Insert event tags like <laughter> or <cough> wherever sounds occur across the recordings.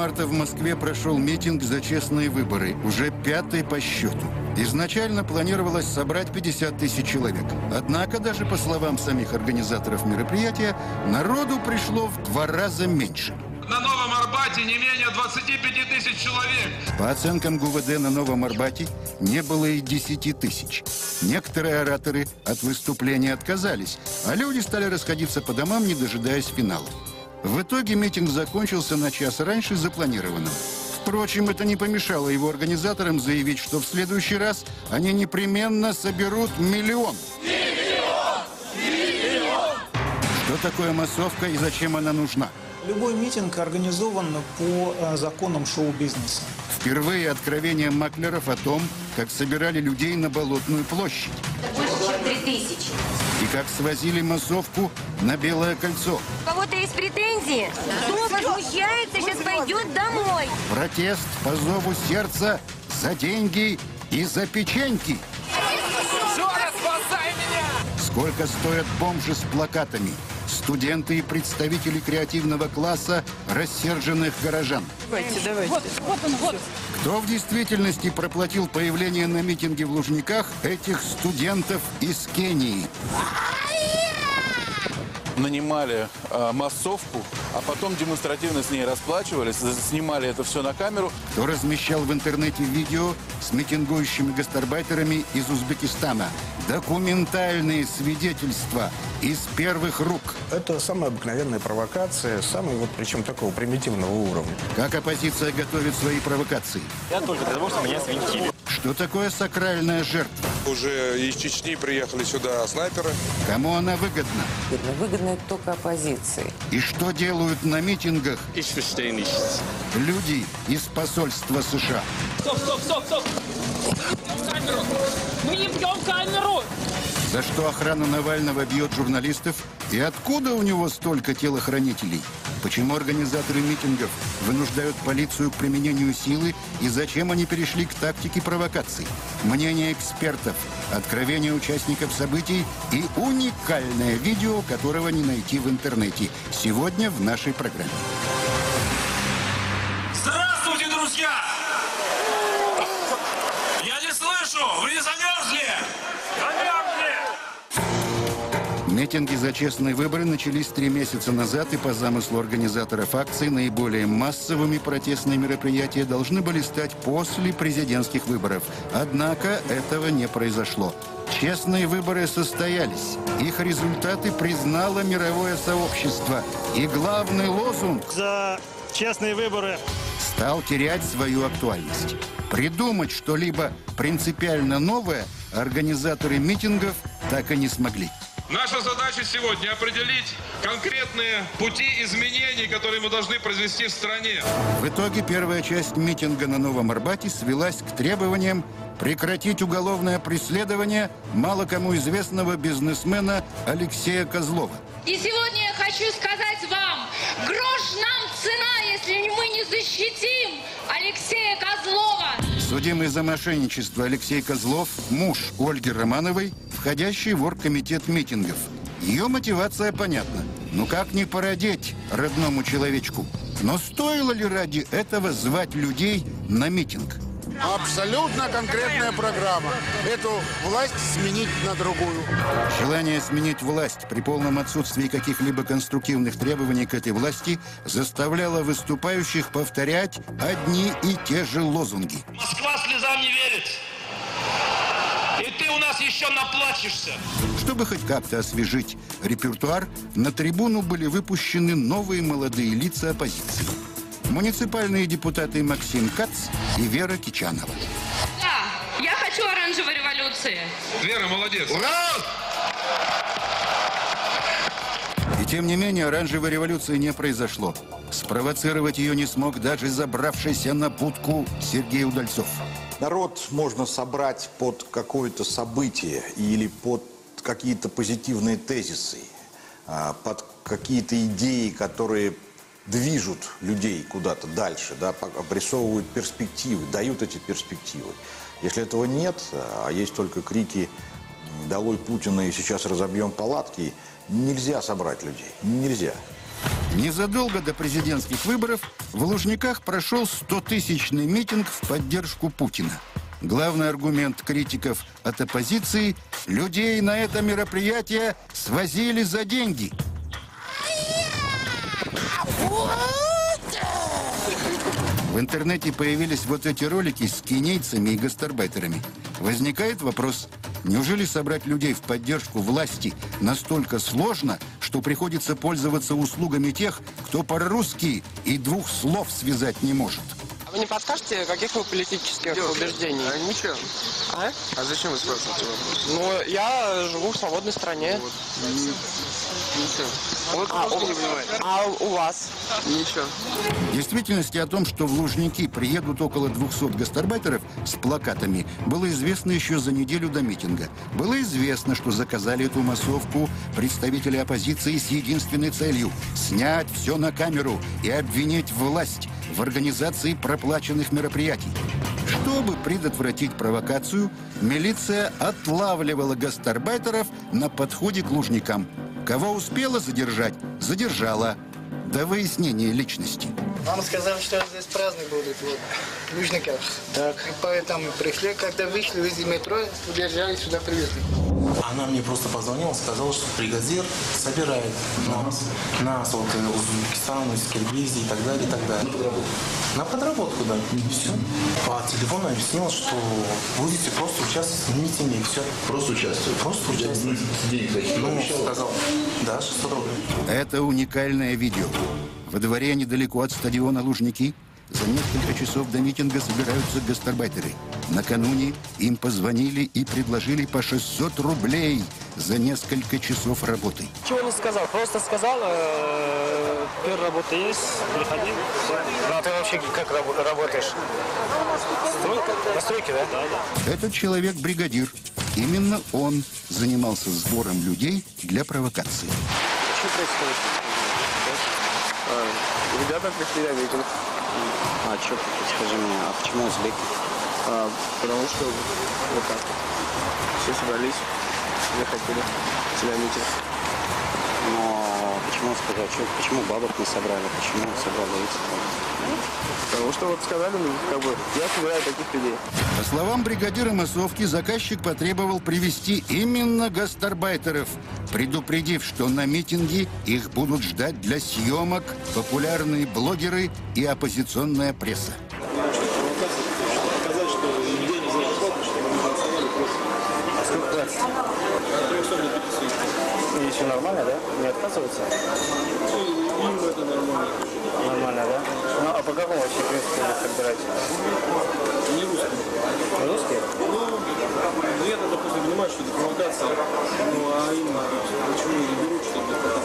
9 марта в Москве прошел митинг за честные выборы, уже пятый по счету. Изначально планировалось собрать 50 тысяч человек. Однако, даже по словам самих организаторов мероприятия, народу пришло в два раза меньше. На Новом Арбате не менее 25 тысяч человек. По оценкам ГУВД на Новом Арбате не было и 10 тысяч. Некоторые ораторы от выступления отказались, а люди стали расходиться по домам, не дожидаясь финала. В итоге митинг закончился на час раньше запланированного. Впрочем, это не помешало его организаторам заявить, что в следующий раз они непременно соберут миллион. Миллион! Миллион! Что такое массовка и зачем она нужна? Любой митинг организован по э, законам шоу-бизнеса. Впервые откровение маклеров о том, как собирали людей на Болотную площадь. Больше, чем три тысячи. И как свозили массовку на Белое кольцо. У кого-то есть претензии? Кто возмущается, сейчас пойдет домой. Протест по зову сердца за деньги и за печеньки. Сколько стоят бомжи с плакатами? Студенты и представители креативного класса рассерженных горожан. Давайте, давайте. Вот, вот он, вот. Кто в действительности проплатил появление на митинге в Лужниках этих студентов из Кении? Нанимали э, массовку, а потом демонстративно с ней расплачивались, снимали это все на камеру. Кто размещал в интернете видео с митингующими гастарбайтерами из Узбекистана? Документальные свидетельства из первых рук. Это самая обыкновенная провокация, самый вот причем такого примитивного уровня. Как оппозиция готовит свои провокации? Я только для того, чтобы меня свинтили. Что такое сакральная жертва? Уже из Чечни приехали сюда снайперы. Кому она выгодна? Выгодно, это только оппозиции. И что делают на митингах люди из посольства США? Стоп, стоп, стоп, стоп! Камеру! Мы не бьем камеру! За что охрана Навального бьет журналистов? И откуда у него столько телохранителей? Почему организаторы митингов вынуждают полицию к применению силы? И зачем они перешли к тактике провокаций? Мнение экспертов, откровения участников событий и уникальное видео, которого не найти в интернете. Сегодня в нашей программе. Митинги за честные выборы начались три месяца назад, и по замыслу организаторов акции наиболее массовыми протестные мероприятия должны были стать после президентских выборов. Однако этого не произошло. Честные выборы состоялись. Их результаты признало мировое сообщество. И главный лозунг За честные выборы. стал терять свою актуальность. Придумать что-либо принципиально новое организаторы митингов так и не смогли. Наша задача сегодня определить конкретные пути изменений, которые мы должны произвести в стране. В итоге первая часть митинга на Новом Арбате свелась к требованиям прекратить уголовное преследование мало кому известного бизнесмена Алексея Козлова. И сегодня я хочу сказать вам, грош нам цена, если мы не защитим Алексея Козлова. Судимый за мошенничество Алексей Козлов – муж Ольги Романовой, входящий в оргкомитет митингов. Ее мотивация понятна. Ну как не породеть родному человечку? Но стоило ли ради этого звать людей на митинг? Абсолютно конкретная программа. Эту власть сменить на другую. Желание сменить власть при полном отсутствии каких-либо конструктивных требований к этой власти заставляло выступающих повторять одни и те же лозунги. Москва слезам не верит. И ты у нас еще наплачешься. Чтобы хоть как-то освежить репертуар, на трибуну были выпущены новые молодые лица оппозиции. Муниципальные депутаты Максим Кац и Вера Кичанова. Да, я хочу оранжевой революции. Вера, молодец. И тем не менее, оранжевой революции не произошло. Спровоцировать ее не смог даже забравшийся на будку Сергей Удальцов. Народ можно собрать под какое-то событие или под какие-то позитивные тезисы, а, под какие-то идеи, которые движут людей куда-то дальше, да, обрисовывают перспективы, дают эти перспективы. Если этого нет, а есть только крики «Долой Путина и сейчас разобьем палатки», нельзя собрать людей. Нельзя. Незадолго до президентских выборов в Лужниках прошел 100-тысячный митинг в поддержку Путина. Главный аргумент критиков от оппозиции – людей на это мероприятие свозили за деньги. В интернете появились вот эти ролики с кенийцами и гастарбайтерами. Возникает вопрос, неужели собрать людей в поддержку власти настолько сложно, что приходится пользоваться услугами тех, кто по-русски и двух слов связать не может? А вы не подскажете, каких вы политических убеждений? А, ничего. А? А зачем вы спрашиваете? Ну, я живу в свободной стране. Вот. Ничего. Вот А, у- не. А у вас? Ничего. В действительности о том, что в Лужники приедут около 200 гастарбайтеров с плакатами, было известно еще за неделю до митинга. Было известно, что заказали эту массовку представители оппозиции с единственной целью – снять все на камеру и обвинить власть в организации проплаченных мероприятий. Чтобы предотвратить провокацию, милиция отлавливала гастарбайтеров на подходе к Лужникам. Кого успела задержать, задержала. До выяснения личности. Нам сказали, что здесь праздник будет вот, в Лужниках. Так. И поэтому пришли, когда вышли из метро, удержали, сюда привезли. Она мне просто позвонила, сказала, что бригадир собирает нас, нас вот э, Узбекистан, из Киргизии и так далее, и так далее. На подработку? На подработку, да. И все. По телефону объяснила, что будете просто участвовать в митинге и все. Просто участвовать? Просто участвовать. Денег таких Ну, сказал. Да, 600 рублей. Это уникальное видео. Во дворе недалеко от стадиона Лужники за несколько часов до митинга собираются гастарбайтеры. Накануне им позвонили и предложили по 600 рублей за несколько часов работы. Чего не сказал, просто сказал, э, работа есть, приходи. Ну а ты вообще как раб- работаешь? Стройка? На стройке, да? Да, да. Этот человек бригадир. Именно он занимался сбором людей для провокации. Что происходит? Ребята пришли на митинг. А что, скажи мне, а почему узбеки? А, потому что вот так. Все собрались, захотели на митинг. Но почему сказал, что, почему бабок не собрали, почему собрали этих? Потому что вот сказали, ну, как бы, я собираю таких людей. По словам бригадира массовки, заказчик потребовал привести именно гастарбайтеров, предупредив, что на митинге их будут ждать для съемок популярные блогеры и оппозиционная пресса. Сказать, что людей не зарабатывают, что мы не голосовали просто. А сколько платят? Все нормально, да? Не отказываются? Им это нормально. Нормально, да? Ну а по какому вообще принципу вы собираете? Не русские. Не русские? Ну, я допустим, понимаю, что это провокация. Ну, а именно, почему их берут, чтобы это.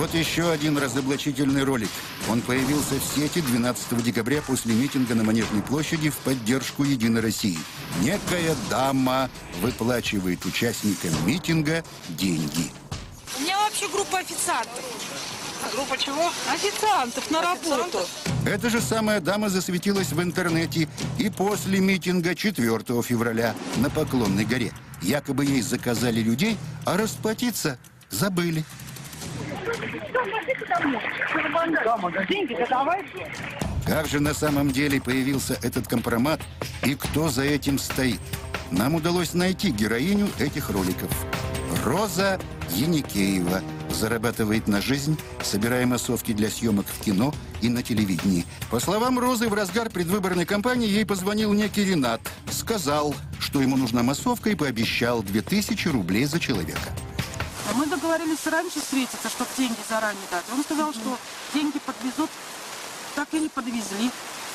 Вот еще один разоблачительный ролик. Он появился в сети 12 декабря после митинга на Манежной площади в поддержку «Единой России». Некая дама выплачивает участникам митинга деньги. У меня вообще группа официантов. Группа чего? Официантов на работу. Эта же самая дама засветилась в интернете и после митинга 4 февраля на Поклонной горе. Якобы ей заказали людей, а расплатиться забыли. Как же на самом деле появился этот компромат и кто за этим стоит? Нам удалось найти героиню этих роликов. Роза Еникеева зарабатывает на жизнь, собирая массовки для съемок в кино и на телевидении. По словам Розы, в разгар предвыборной кампании ей позвонил некий Ренат. Сказал, что ему нужна массовка и пообещал 2000 рублей за человека. А мы договорились раньше встретиться, чтобы деньги заранее дать. Он сказал, что деньги подвезут. Так и не подвезли.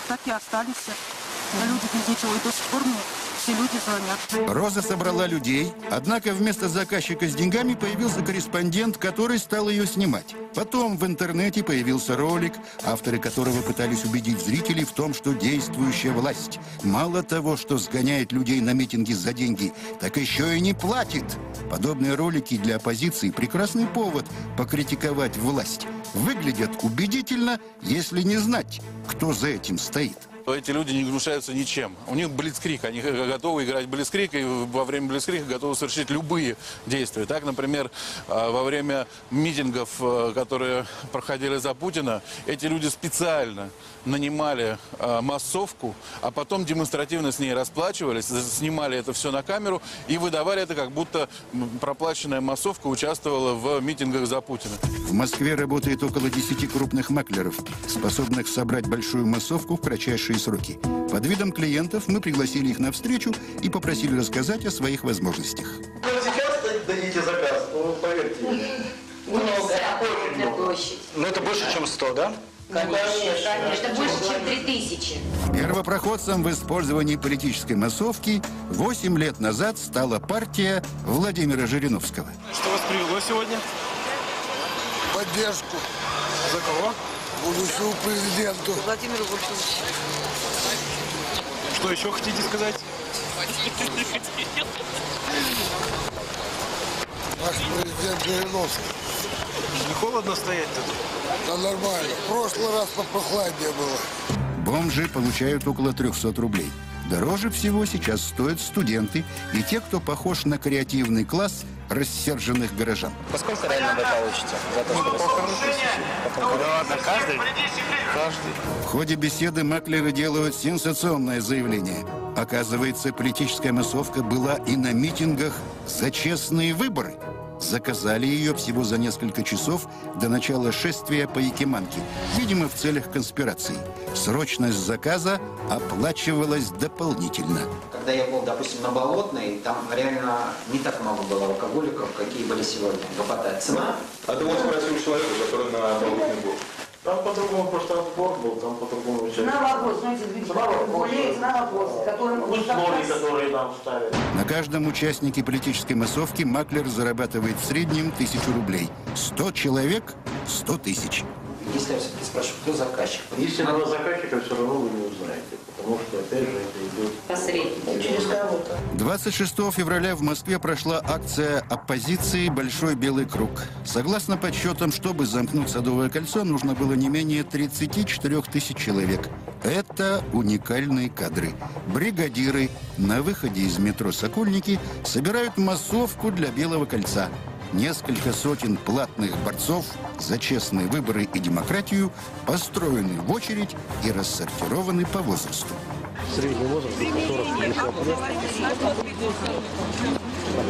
Так и остались. А люди без ничего. И до сих пор мне все люди звонят. Роза собрала людей, однако вместо заказчика с деньгами появился корреспондент, который стал ее снимать. Потом в интернете появился ролик, авторы которого пытались убедить зрителей в том, что действующая власть мало того, что сгоняет людей на митинги за деньги, так еще и не платит. Подобные ролики для оппозиции – прекрасный повод покритиковать власть. Выглядят убедительно, если не знать, кто за этим стоит. Эти люди не гнушаются ничем. У них блицкрик, они готовы играть блицкрик, и во время блицкрика готовы совершить любые действия. Так, например, а, во время митингов, э, которые проходили за Путина, эти люди специально нанимали а, массовку, а потом демонстративно с ней расплачивались, снимали это все на камеру и выдавали это, как будто проплаченная массовка участвовала в митингах за Путина. В Москве работает около 10 крупных маклеров, способных собрать большую массовку в кратчайшие сроки. Под видом клиентов мы пригласили их на встречу и попросили рассказать о своих возможностях. Сейчас дадите заказ, ну, поверьте. Много. Для площадь. Ну, это больше, чем 100, да? Конечно, конечно, больше, чем 3000. Первопроходцем в использовании политической массовки 8 лет назад стала партия Владимира Жириновского. Что вас привело сегодня? Поддержку За кого? будущему президенту. Владимир Вольфович. Что еще хотите сказать? Наш президент Жириновский. Не холодно стоять тут? Да нормально. В прошлый раз попрохладнее было. Бомжи получают около 300 рублей. Дороже всего сейчас стоят студенты и те, кто похож на креативный класс рассерженных горожан. Поскольку реально вы получите за то, что вы Да ладно, каждый? Каждый. В ходе беседы маклеры делают сенсационное заявление. Оказывается, политическая массовка была и на митингах за честные выборы. Заказали ее всего за несколько часов до начала шествия по Якиманке, видимо, в целях конспирации. Срочность заказа оплачивалась дополнительно. Когда я был, допустим, на Болотной, там реально не так много было алкоголиков, какие были сегодня. Хватает цена. А ты вот спросил человека, который на Болотной был. Там по-другому просто отбор был, там по-другому все. На вопрос, знаете, болеет на вопрос, который... Условия, которые нам ставят. На каждом участнике политической массовки маклер зарабатывает в среднем тысячу рублей. 100 человек – 100 тысяч. Если я все-таки спрашиваю, кто заказчик? Истинного заказчика все равно вы не узнаете, потому что, опять же, это идет Посредники. через кого-то. 26 февраля в Москве прошла акция оппозиции «Большой белый круг». Согласно подсчетам, чтобы замкнуть Садовое кольцо, нужно было не менее 34 тысяч человек. Это уникальные кадры. Бригадиры на выходе из метро «Сокольники» собирают массовку для Белого кольца. Несколько сотен платных борцов за честные выборы и демократию построены в очередь и рассортированы по возрасту. Средний возраст 40-50 лет.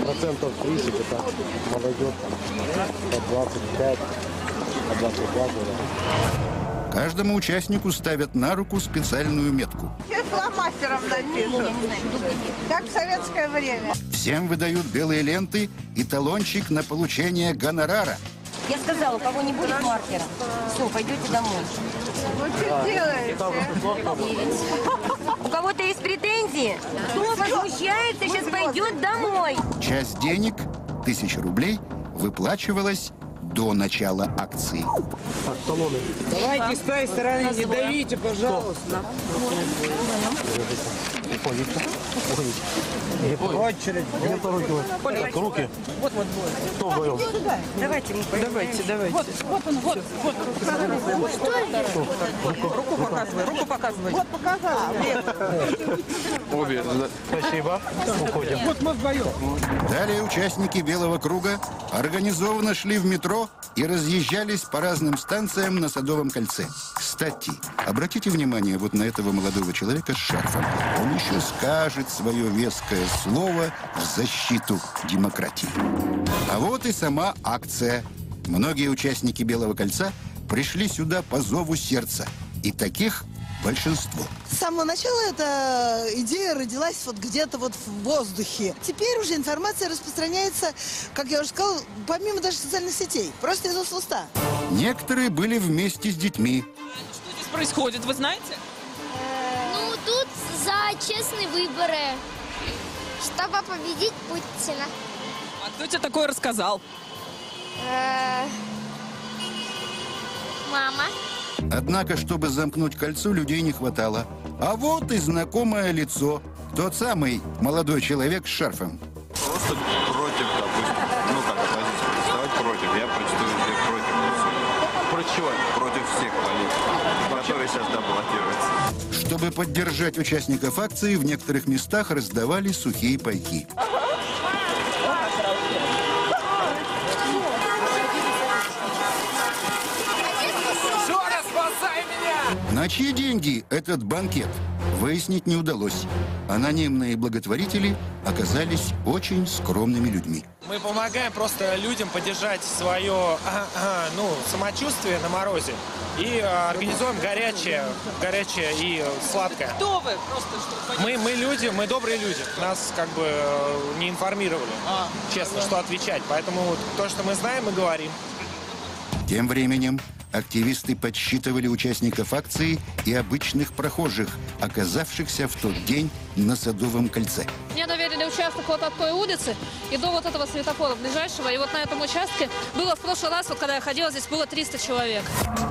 Процентов 30 это молодежь по 25, по 22 года. Каждому участнику ставят на руку специальную метку. Я фломастером напишу. Как в советское время. Всем выдают белые ленты и талончик на получение гонорара. Я сказала, у кого не будет маркера, все, пойдете домой. Ну что делаете? У кого-то есть претензии? Кто возмущается, сейчас пойдет домой. Часть денег, тысяча рублей, выплачивалась до начала акции. Давайте с той стороны, не давите, пожалуйста. Очередь. Так, руки. Вот, вот, вот. Кто вдвоем? Давайте, мы Давайте, давайте. Вот, вот он, вот, вот. Руку показывай, руку показывай. Вот показала. Обе. Спасибо. Уходим. Вот мы вдвоем. Далее участники Белого круга организованно шли в метро и разъезжались по разным станциям на Садовом кольце. Кстати, обратите внимание вот на этого молодого человека с шарфом. Он еще скажет свое веское слово в защиту демократии. А вот и сама акция. Многие участники Белого кольца пришли сюда по зову сердца. И таких большинство. С самого начала эта идея родилась вот где-то вот в воздухе. Теперь уже информация распространяется, как я уже сказала, помимо даже социальных сетей. Просто из уст в уста. Некоторые были вместе с детьми. Что здесь происходит, вы знаете? Ну, тут за честные выборы. Чтобы победить Путина. А кто тебе такое рассказал? Э. Однако, чтобы замкнуть кольцо, людей не хватало. А вот и знакомое лицо. Тот самый молодой человек с шарфом. Просто против, допустим, ну как представать против, я прочитаю всех против. Против чего? Против всех политиков, которые сейчас да, баллотируются. Чтобы поддержать участников акции, в некоторых местах раздавали сухие пайки. На чьи деньги этот банкет? Выяснить не удалось. Анонимные благотворители оказались очень скромными людьми. Мы помогаем просто людям поддержать свое ну, самочувствие на морозе. И а, организуем горячее, горячее и сладкое. Кто вы? Просто Мы, мы люди, мы добрые люди. Нас как бы э, не информировали, честно, что отвечать. Поэтому то, что мы знаем, мы говорим. Тем временем активисты подсчитывали участников акции и обычных прохожих, оказавшихся в тот день на Садовом кольце. Мне доверили участок вот от той улицы и до вот этого светофора ближайшего. И вот на этом участке было в прошлый раз, вот когда я ходила, здесь было 300 человек.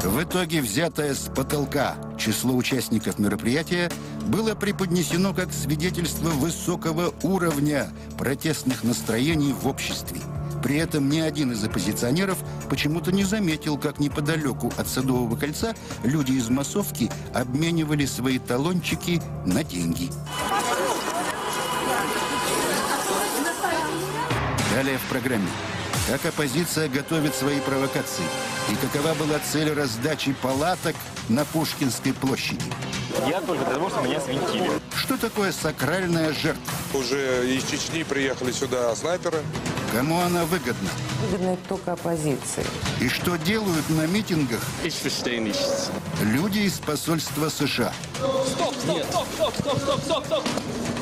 В итоге взятое с потолка число участников мероприятия было преподнесено как свидетельство высокого уровня протестных настроений в обществе. При этом ни один из оппозиционеров почему-то не заметил, как неподалеку от Садового кольца люди из массовки обменивали свои талончики на деньги. Далее в программе. Как оппозиция готовит свои провокации и какова была цель раздачи палаток на Пушкинской площади. Я только для того, чтобы меня свинтили. Что такое сакральная жертва? Уже из Чечни приехали сюда снайперы. Кому она выгодна? Выгодно только оппозиции. И что делают на митингах люди из посольства США? Стоп, стоп, стоп, стоп, стоп, стоп, стоп, стоп!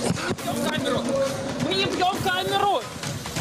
Мы не бьем камеру! Мы не бьем камеру!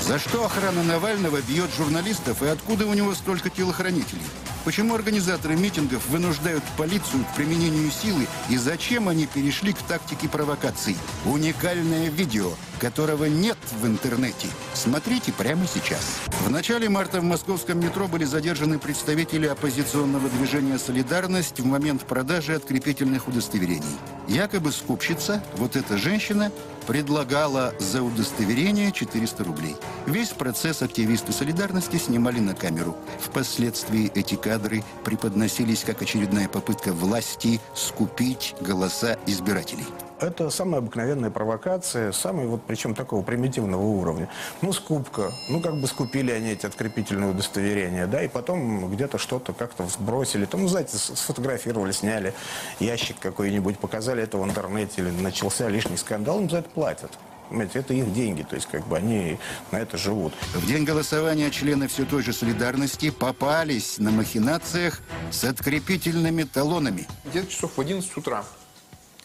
За что охрана Навального бьет журналистов и откуда у него столько телохранителей? Почему организаторы митингов вынуждают полицию к применению силы и зачем они перешли к тактике провокаций? Уникальное видео, которого нет в интернете. Смотрите прямо сейчас. В начале марта в московском метро были задержаны представители оппозиционного движения «Солидарность» в момент продажи открепительных удостоверений. Якобы скупщица, вот эта женщина, предлагала за удостоверение 400 рублей. Весь процесс активисты «Солидарности» снимали на камеру. Впоследствии эти кадры преподносились как очередная попытка власти скупить голоса избирателей. Это самая обыкновенная провокация, самый вот причем такого примитивного уровня. Ну, скупка. Ну, как бы скупили они эти открепительные удостоверения, да, и потом где-то что-то как-то сбросили. Там, ну, знаете, сфотографировали, сняли ящик какой-нибудь, показали это в интернете, или начался лишний скандал, им за это платят. Понимаете, это их деньги, то есть как бы они на это живут. В день голосования члены все той же солидарности попались на махинациях с открепительными талонами. Где-то часов в 11 утра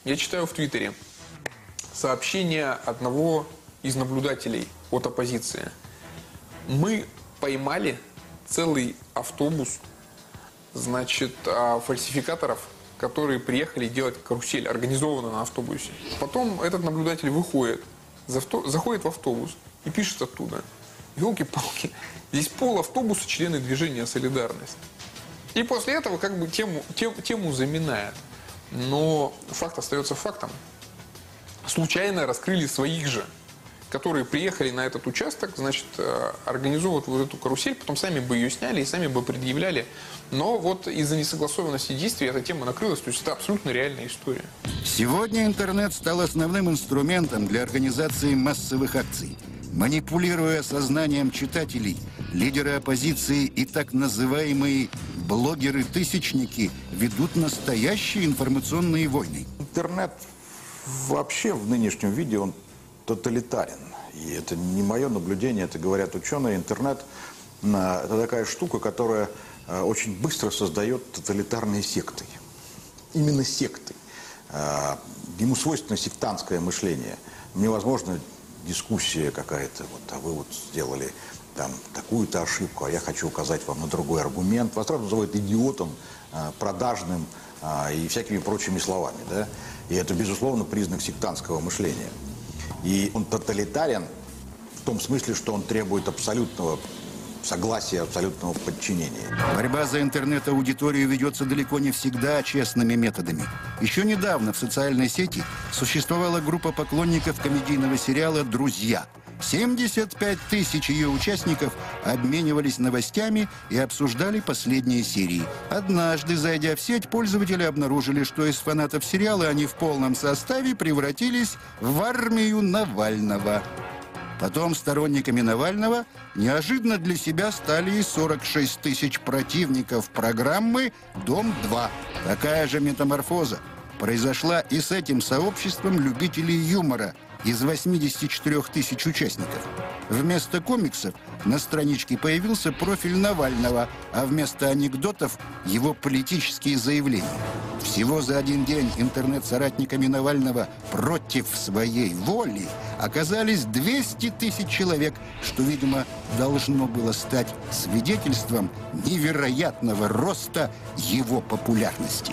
я читаю в Твиттере сообщение одного из наблюдателей от оппозиции. Мы поймали целый автобус, значит, а, фальсификаторов, которые приехали делать карусель, организованно на автобусе. Потом этот наблюдатель выходит, заходит в автобус и пишет оттуда. Елки-палки, здесь пол автобуса члены движения «Солидарность». И после этого как бы тему, тем- тему заминает. Но факт остается фактом. Случайно раскрыли своих же, которые приехали на этот участок, значит, э, организовывают вот эту карусель, потом сами бы ее сняли и сами бы предъявляли. Но вот из-за несогласованности действий эта тема накрылась, то есть это абсолютно реальная история. Сегодня интернет стал основным инструментом для организации массовых акций. Манипулируя сознанием читателей, лидеры оппозиции и так называемые блогеры-тысячники ведут настоящие информационные войны. Интернет вообще в нынешнем виде он тоталитарен. И это не мое наблюдение, это говорят ученые. Интернет а, это такая штука, которая а, очень быстро создает тоталитарные секты. Именно секты. А, Ему свойственно сектантское мышление. Невозможно дискуссия какая-то, вот, а вы вот сделали там такую-то ошибку, а я хочу указать вам на другой аргумент. Вас сразу называют идиотом, продажным и всякими прочими словами. Да? И это, безусловно, признак сектантского мышления. И он тоталитарен в том смысле, что он требует абсолютного согласия абсолютного подчинения. Борьба за интернет-аудиторию ведется далеко не всегда честными методами. Еще недавно в социальной сети существовала группа поклонников комедийного сериала «Друзья». 75 тысяч ее участников обменивались новостями и обсуждали последние серии. Однажды, зайдя в сеть, пользователи обнаружили, что из фанатов сериала они в полном составе превратились в армию Навального. Потом сторонниками Навального неожиданно для себя стали и 46 тысяч противников программы «Дом-2». Такая же метаморфоза произошла и с этим сообществом любителей юмора – из 84 тысяч участников. Вместо комиксов на страничке появился профиль Навального, а вместо анекдотов – его политические заявления. Всего за один день интернет-соратниками Навального против своей воли оказались 200 тысяч человек, что, видимо, должно было стать свидетельством невероятного роста его популярности.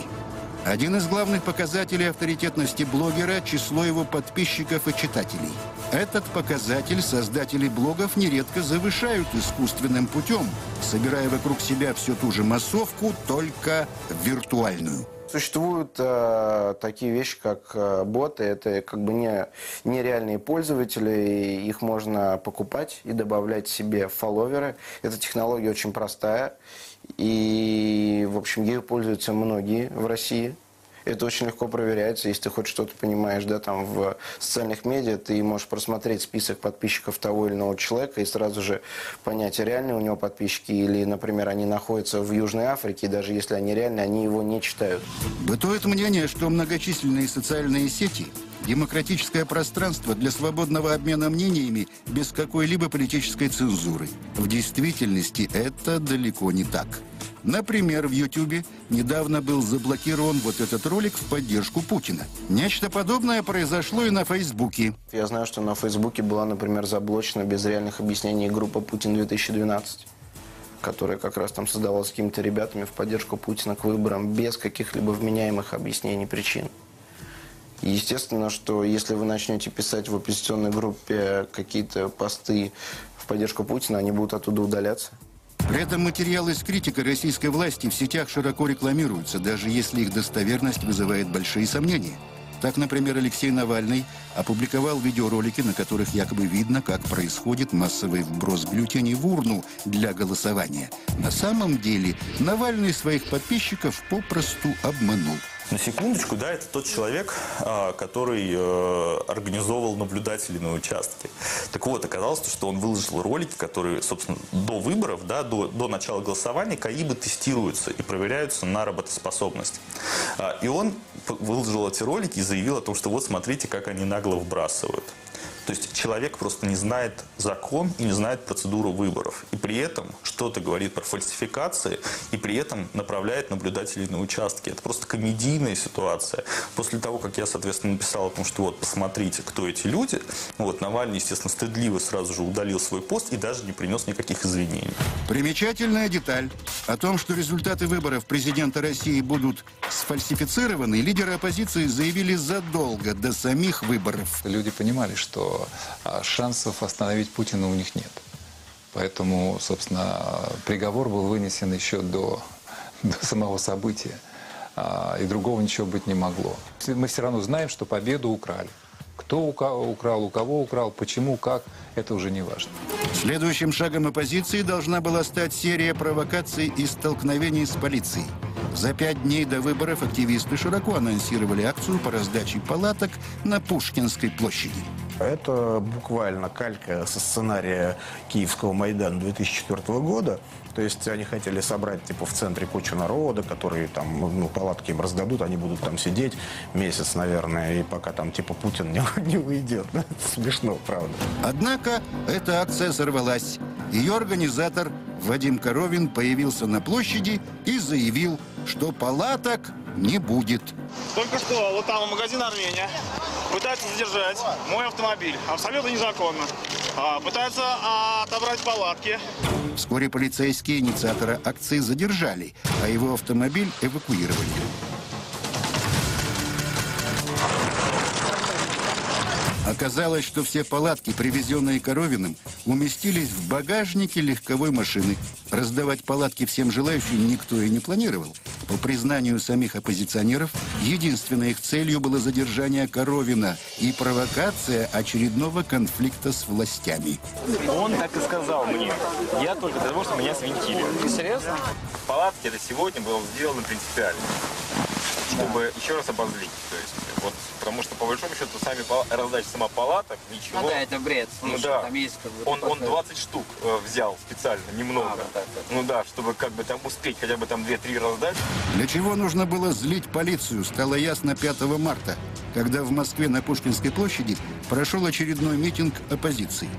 Один из главных показателей авторитетности блогера – число его подписчиков и читателей. Этот показатель создатели блогов нередко завышают искусственным путем, собирая вокруг себя всю ту же массовку, только виртуальную. Существуют э, такие вещи, как э, боты. Это как бы не, нереальные пользователи. Их можно покупать и добавлять себе в фолловеры. Эта технология очень простая. И, в общем, ею пользуются многие в России. Это очень легко проверяется. Если ты хоть что-то понимаешь, да, там в социальных медиа, ты можешь просмотреть список подписчиков того или иного человека и сразу же понять, реальные у него подписчики или, например, они находятся в Южной Африке, и даже если они реальные, они его не читают. Бытует мнение, что многочисленные социальные сети демократическое пространство для свободного обмена мнениями без какой-либо политической цензуры. В действительности это далеко не так. Например, в Ютубе недавно был заблокирован вот этот ролик в поддержку Путина. Нечто подобное произошло и на Фейсбуке. Я знаю, что на Фейсбуке была, например, заблочена без реальных объяснений группа «Путин-2012» которая как раз там создавалась какими-то ребятами в поддержку Путина к выборам без каких-либо вменяемых объяснений причин. Естественно, что если вы начнете писать в оппозиционной группе какие-то посты в поддержку Путина, они будут оттуда удаляться. При этом материалы с критикой российской власти в сетях широко рекламируются, даже если их достоверность вызывает большие сомнения. Так, например, Алексей Навальный опубликовал видеоролики, на которых якобы видно, как происходит массовый вброс бюллетеней в урну для голосования. На самом деле Навальный своих подписчиков попросту обманул. На секундочку, да, это тот человек, а, который э, организовывал наблюдателей на участке. Так вот, оказалось, что он выложил ролики, которые, собственно, до выборов, да, до, до начала голосования КАИБы тестируются и проверяются на работоспособность. А, и он выложил эти ролики и заявил о том, что вот смотрите, как они нагло вбрасывают. То есть человек просто не знает закон и не знает процедуру выборов. И при этом что-то говорит про фальсификации, и при этом направляет наблюдателей на участки. Это просто комедийная ситуация. После того, как я, соответственно, написал о том, что вот посмотрите, кто эти люди, вот Навальный, естественно, стыдливо сразу же удалил свой пост и даже не принес никаких извинений. Примечательная деталь. О том, что результаты выборов президента России будут сфальсифицированы, лидеры оппозиции заявили задолго до самих выборов. Люди понимали, что а, шансов остановить Путина у них нет. Поэтому, собственно, приговор был вынесен еще до, до самого события. А, и другого ничего быть не могло. Мы все равно знаем, что победу украли. Кто украл, у кого украл, почему, как, это уже не важно. Следующим шагом оппозиции должна была стать серия провокаций и столкновений с полицией. За пять дней до выборов активисты широко анонсировали акцию по раздаче палаток на Пушкинской площади. Это буквально калька со сценария Киевского Майдана 2004 года. То есть они хотели собрать типа в центре кучу народа, которые там, ну, палатки им раздадут, они будут там сидеть месяц, наверное, и пока там типа Путин не, <laughs> не уйдет. Это <laughs> смешно, правда. Однако эта акция сорвалась. Ее организатор Вадим Коровин появился на площади и заявил, что палаток не будет. Только что вот там магазин Армения пытается задержать мой автомобиль. Абсолютно незаконно. А, пытается а, отобрать палатки. Вскоре полицейские инициатора акции задержали, а его автомобиль эвакуировали. Оказалось, что все палатки, привезенные Коровиным, уместились в багажнике легковой машины. Раздавать палатки всем желающим никто и не планировал. По признанию самих оппозиционеров, единственной их целью было задержание Коровина и провокация очередного конфликта с властями. Он так и сказал мне. Я только для того, чтобы меня свинтили. Серьезно? Палатки это сегодня было сделано принципиально. Чтобы еще раз обозлить. То есть, вот, потому что, по большому счету, сами раздача сама палаток, ничего. Ну да, это бред. Ну Слушай, да. там есть как бы Он, он такое. 20 штук э, взял специально, немного. А, вот так вот. Ну да, чтобы как бы там успеть хотя бы там 2-3 раздать. Для чего нужно было злить полицию, стало ясно 5 марта, когда в Москве на Пушкинской площади прошел очередной митинг оппозиции.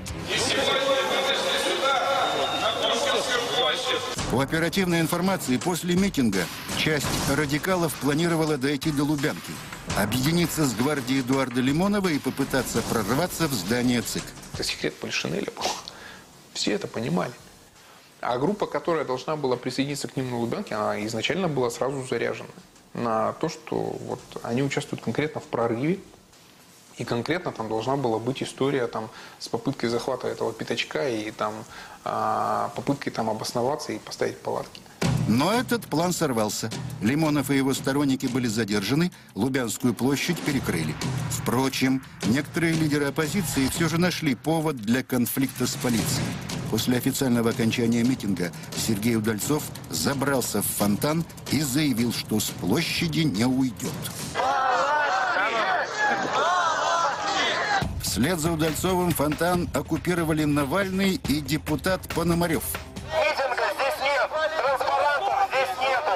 По оперативной информации, после митинга часть радикалов планировала дойти до Лубянки, объединиться с гвардией Эдуарда Лимонова и попытаться прорваться в здание ЦИК. Это секрет Полишинеля был. Все это понимали. А группа, которая должна была присоединиться к ним на Лубянке, она изначально была сразу заряжена на то, что вот они участвуют конкретно в прорыве, и конкретно там должна была быть история там, с попыткой захвата этого пятачка и там а, попыткой там обосноваться и поставить палатки. Но этот план сорвался. Лимонов и его сторонники были задержаны, Лубянскую площадь перекрыли. Впрочем, некоторые лидеры оппозиции все же нашли повод для конфликта с полицией. После официального окончания митинга Сергей Удальцов забрался в фонтан и заявил, что с площади не уйдет. Вслед за Удальцовым фонтан оккупировали Навальный и депутат Пономарев. Митинга здесь нет, транспарантов здесь нету.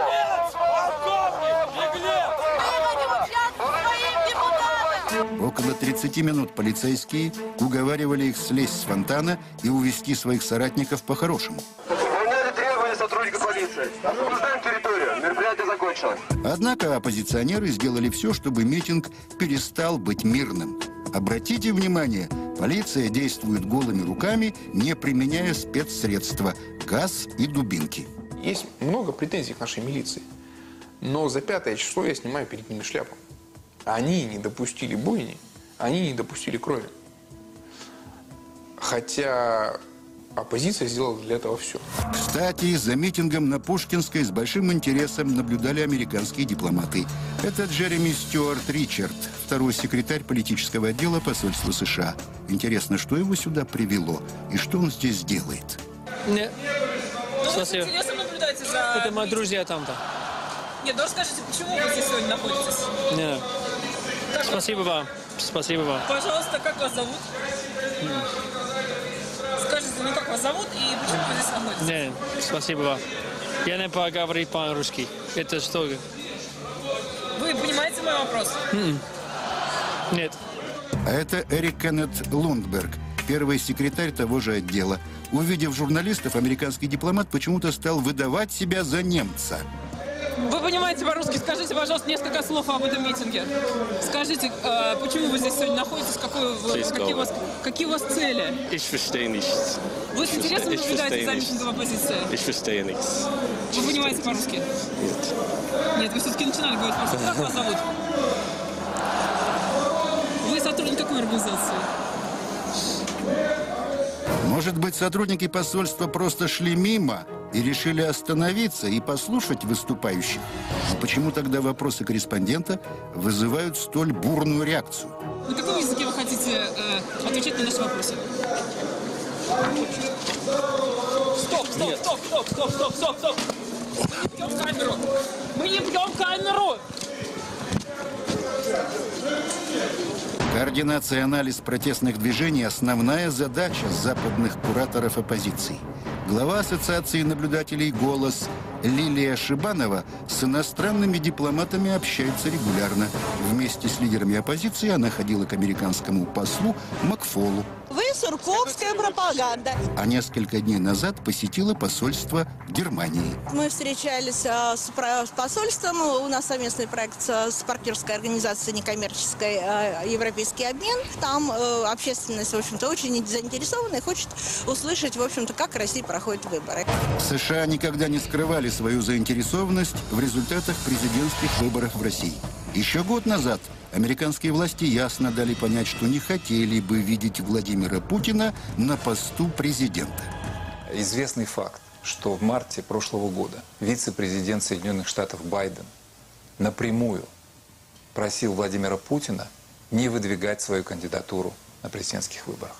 Около 30 минут полицейские уговаривали их слезть с фонтана и увести своих соратников по-хорошему. Выполняли требования сотрудника полиции. Освобождаем территорию. Мероприятие закончилось. Однако оппозиционеры сделали все, чтобы митинг перестал быть мирным. Обратите внимание, полиция действует голыми руками, не применяя спецсредства – газ и дубинки. Есть много претензий к нашей милиции. Но за пятое число я снимаю перед ними шляпу. Они не допустили бойни, они не допустили крови. Хотя оппозиция сделала для этого все. Кстати, за митингом на Пушкинской с большим интересом наблюдали американские дипломаты. Это Джереми Стюарт Ричард, второй секретарь политического отдела посольства США. Интересно, что его сюда привело и что он здесь делает? Нет. Ну, наблюдаете за... Это мои друзья там-то. Нет, ну расскажите, почему вы здесь сегодня находитесь? Нет. Спасибо вам. Спасибо вам. Пожалуйста, как вас зовут? Скажите, ну как вас зовут и почему вы здесь находитесь? Нет, спасибо вам. Я не поговорю по-русски. Это что? Вы понимаете мой вопрос? М-м. Нет. А это Эрик Кеннет Лундберг, первый секретарь того же отдела. Увидев журналистов, американский дипломат почему-то стал выдавать себя за немца. Вы понимаете по-русски? Скажите, пожалуйста, несколько слов об этом митинге. Скажите, э, почему вы здесь сегодня находитесь, какой, вы- какие, у вас, какие у вас цели? Ich verstehe nichts. Вы с интересом Ich наблюдаете за митингом оппозиции? Ich verstehe nichts. Вы понимаете по-русски? Нет. Нет, вы все-таки начинали говорить по-русски. Как вас зовут? Вы сотрудник какой организации? Может быть, сотрудники посольства просто шли мимо и решили остановиться и послушать выступающих? Но почему тогда вопросы корреспондента вызывают столь бурную реакцию? На каком языке вы хотите э, отвечать на наши вопросы? Стоп, стоп, стоп, стоп, стоп, стоп, стоп, стоп! Мы не бьем камеру! Мы не бьем камеру! Координация и анализ протестных движений – основная задача западных кураторов оппозиции. Глава Ассоциации наблюдателей «Голос» Лилия Шибанова с иностранными дипломатами общается регулярно. Вместе с лидерами оппозиции она ходила к американскому послу Макфолу, Вы сурковская пропаганда. а несколько дней назад посетила посольство Германии. Мы встречались а, с, посольством. У нас совместный проект с, с партнерской организацией некоммерческой а, «Европейский обмен». Там общественность, в общем-то, очень заинтересована и хочет услышать, в общем-то, как в России проходят выборы. США никогда не скрывали свою заинтересованность в результатах президентских выборов в России. Еще год назад американские власти ясно дали понять, что не хотели бы видеть Владимира Путина на посту президента. Известный факт, что в марте прошлого года вице-президент Соединенных Штатов Байден напрямую просил Владимира Путина не выдвигать свою кандидатуру на президентских выборах.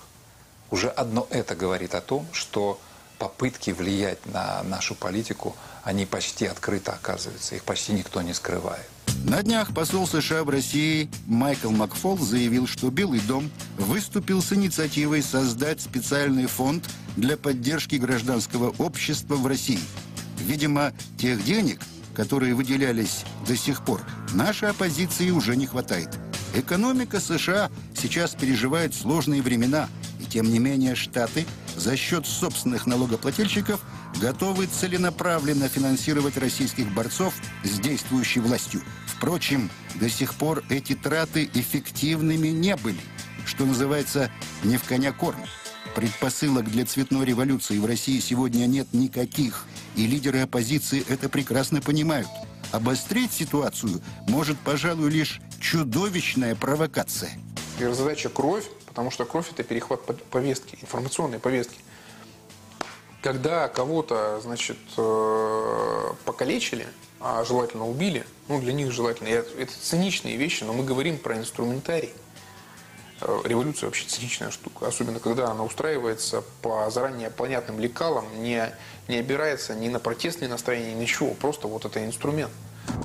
Уже одно это говорит о том, что попытки влиять на нашу политику, они почти открыто оказываются, их почти никто не скрывает. На днях посол США в России Майкл Макфол заявил, что Белый дом выступил с инициативой создать специальный фонд для поддержки гражданского общества в России. Видимо, тех денег, которые выделялись до сих пор, нашей оппозиции уже не хватает. Экономика США сейчас переживает сложные времена, и тем не менее Штаты за счет собственных налогоплательщиков готовы целенаправленно финансировать российских борцов с действующей властью. Впрочем, до сих пор эти траты эффективными не были. Что называется, не в коня корм. Предпосылок для цветной революции в России сегодня нет никаких, и лидеры оппозиции это прекрасно понимают. Обострить ситуацию может, пожалуй, лишь чудовищная провокация. Задача кровь, потому что кровь это перехват повестки, информационной повестки. Когда кого-то, значит, э, покалечили, а желательно убили, ну, для них желательно, это циничные вещи, но мы говорим про инструментарий. Э, революция вообще циничная штука, особенно когда она устраивается по заранее понятным лекалам, не, не опирается ни на протестные настроения, ничего, просто вот это инструмент.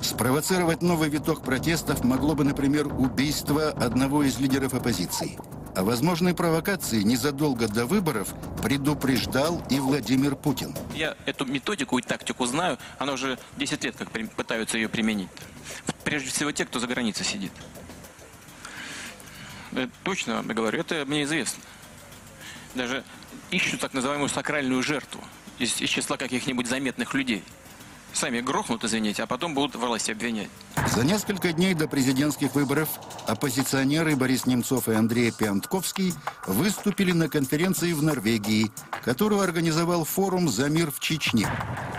Спровоцировать новый виток протестов могло бы, например, убийство одного из лидеров оппозиции. О возможной провокации незадолго до выборов предупреждал и Владимир Путин. Я эту методику и тактику знаю, она уже 10 лет как пытаются ее применить. Прежде всего те, кто за границей сидит. Это точно говорю, это мне известно. Даже ищут так называемую сакральную жертву из, из числа каких-нибудь заметных людей. Сами грохнут, извините, а потом будут власти обвинять. За несколько дней до президентских выборов оппозиционеры Борис Немцов и Андрей Пиантковский выступили на конференции в Норвегии, которую организовал форум «За мир в Чечне».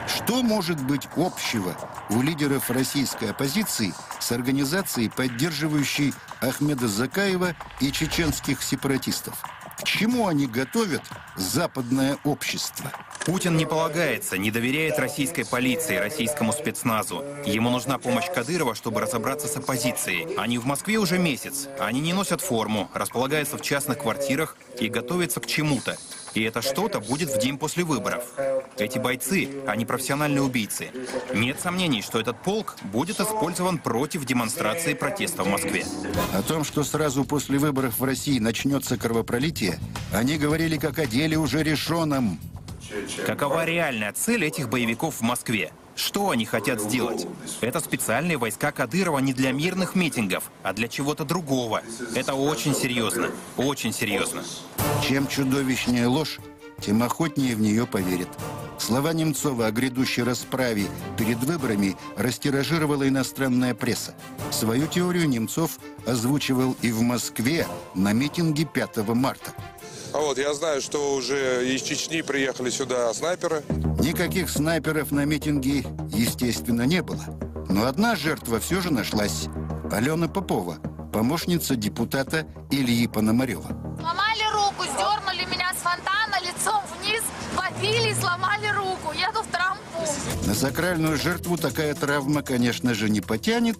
Что может быть общего у лидеров российской оппозиции с организацией, поддерживающей Ахмеда Закаева и чеченских сепаратистов? Чему они готовят западное общество? Путин не полагается, не доверяет российской полиции, российскому спецназу. Ему нужна помощь Кадырова, чтобы разобраться с оппозицией. Они в Москве уже месяц. Они не носят форму, располагаются в частных квартирах и готовятся к чему-то. И это что-то будет в день после выборов. Эти бойцы, они профессиональные убийцы. Нет сомнений, что этот полк будет использован против демонстрации протеста в Москве. О том, что сразу после выборов в России начнется кровопролитие, они говорили как о деле уже решенном. Какова реальная цель этих боевиков в Москве? Что они хотят сделать? Это специальные войска Кадырова не для мирных митингов, а для чего-то другого. Это очень серьезно. Очень серьезно. Чем чудовищнее ложь, тем охотнее в нее поверят. Слова Немцова о грядущей расправе перед выборами растиражировала иностранная пресса. Свою теорию Немцов озвучивал и в Москве на митинге 5 марта. А вот я знаю, что уже из Чечни приехали сюда снайперы. Никаких снайперов на митинге, естественно, не было. Но одна жертва все же нашлась. Алена Попова, помощница депутата Ильи Пономарева. Сломали руку, сдернули меня с фонтана лицом вниз, побили и сломали руку. Еду в травмпункт. На сакральную жертву такая травма, конечно же, не потянет,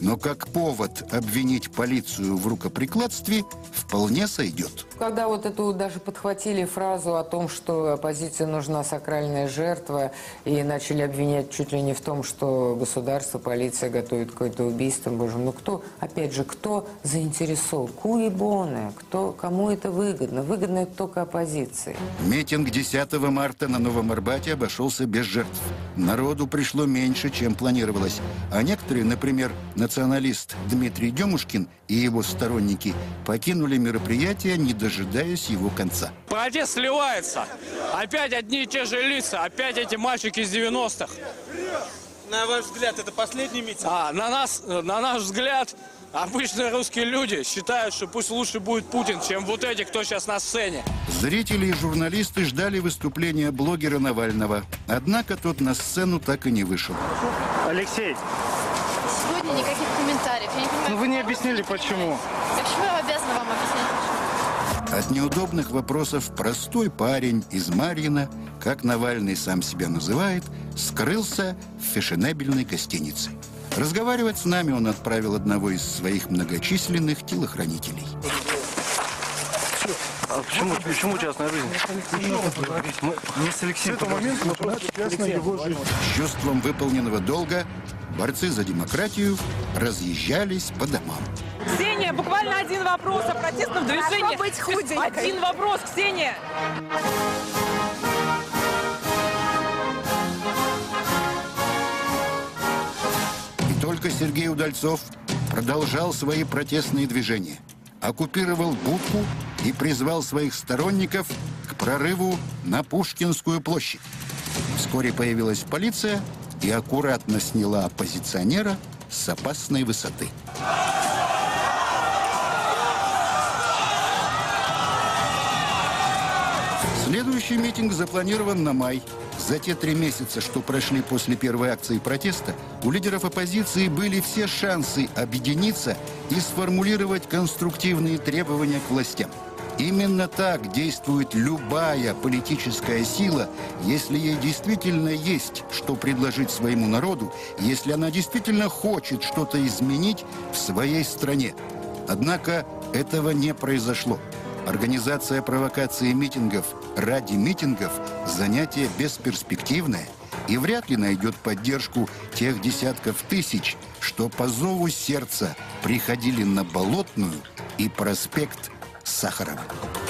но как повод обвинить полицию в рукоприкладстве вполне сойдет. Когда вот эту даже подхватили фразу о том, что оппозиции нужна сакральная жертва, и начали обвинять чуть ли не в том, что государство, полиция готовит какое-то убийство, боже, ну кто, опять же, кто заинтересован? Куи боны, кто, кому это выгодно? Выгодно это только оппозиции. Митинг 10 марта на Новом Арбате обошелся без жертв. Народу пришло меньше, чем планировалось. А некоторые, например, националист Дмитрий Демушкин и его сторонники покинули мероприятие, не дожидаясь его конца. Протест сливается. Опять одни и те же лица, опять эти мальчики из 90-х. На ваш взгляд, это последний митинг? А, на, нас, на наш взгляд, обычные русские люди считают, что пусть лучше будет Путин, чем вот эти, кто сейчас на сцене. Зрители и журналисты ждали выступления блогера Навального. Однако тот на сцену так и не вышел. Алексей, Вообще никаких комментариев. Я не понимаю. Ну вы не объяснили, почему. Почему я обязана вам объяснять? От неудобных вопросов простой парень из Марьина, как Навальный сам себя называет, скрылся в фешенебельной гостинице. Разговаривать с нами он отправил одного из своих многочисленных телохранителей. А почему, почему частная жизнь? Мы с Алексеем. С этого момента начинается его жизнь. С чувством выполненного долга борцы за демократию разъезжались по домам. Ксения, буквально один вопрос о протестном движении. быть худенькой. Один вопрос, Ксения. И только Сергей Удальцов продолжал свои протестные движения, оккупировал будку и призвал своих сторонников к прорыву на Пушкинскую площадь. Вскоре появилась полиция и аккуратно сняла оппозиционера с опасной высоты. Следующий митинг запланирован на май. За те три месяца, что прошли после первой акции протеста, у лидеров оппозиции были все шансы объединиться и сформулировать конструктивные требования к властям. Именно так действует любая политическая сила, если ей действительно есть что предложить своему народу, если она действительно хочет что-то изменить в своей стране. Однако этого не произошло. Организация провокации митингов ради митингов – занятие бесперспективное и вряд ли найдет поддержку тех десятков тысяч, что по зову сердца приходили на Болотную и проспект Сахарова.